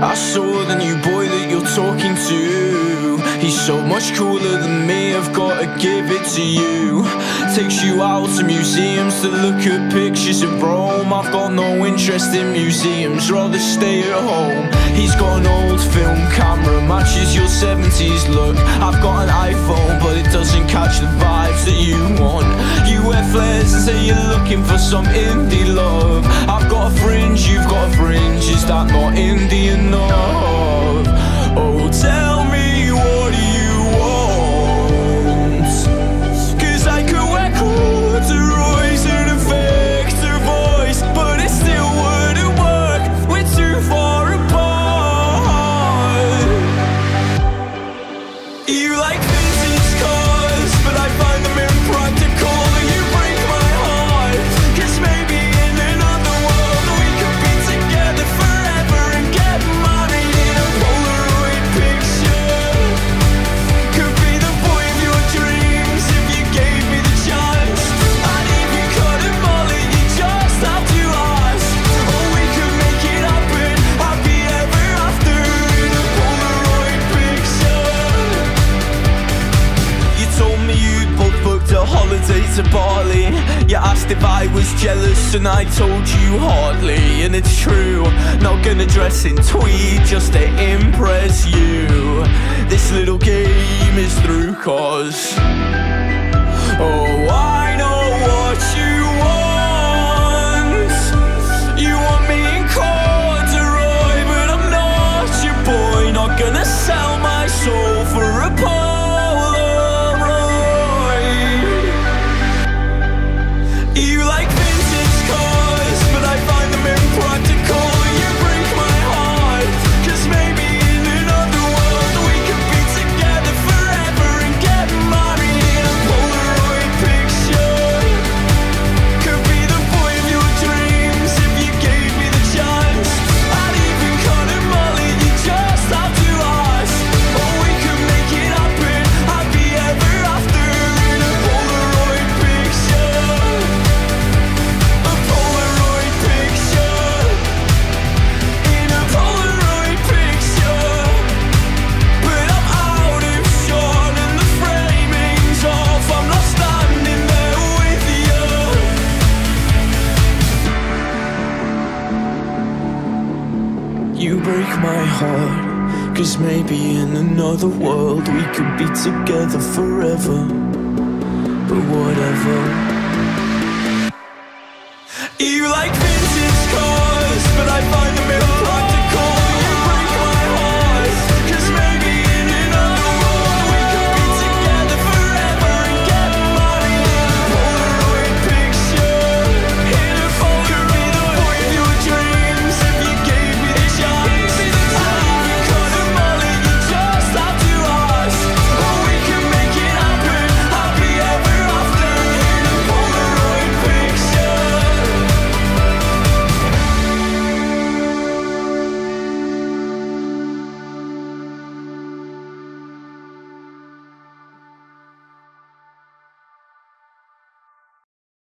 I saw the new boy that you're talking to. He's so much cooler than me, I've gotta give it to you. Takes you out to museums to look at pictures of Rome. I've got no interest in museums, rather stay at home. He's got an old film camera, matches your 70s look. I've got an iPhone, but it doesn't catch the vibes that you want. Flares and say you're looking for some indie love. I've got a fringe, you've got a fringe, is that not indie enough? Oh, tell holiday to Bali. You asked if I was jealous, and I told you hardly. And it's true, not gonna dress in tweed just to impress you. This little game is through, cause. Oh, I know what you You break my heart Cause maybe in another world We could be together forever. But whatever. You like me?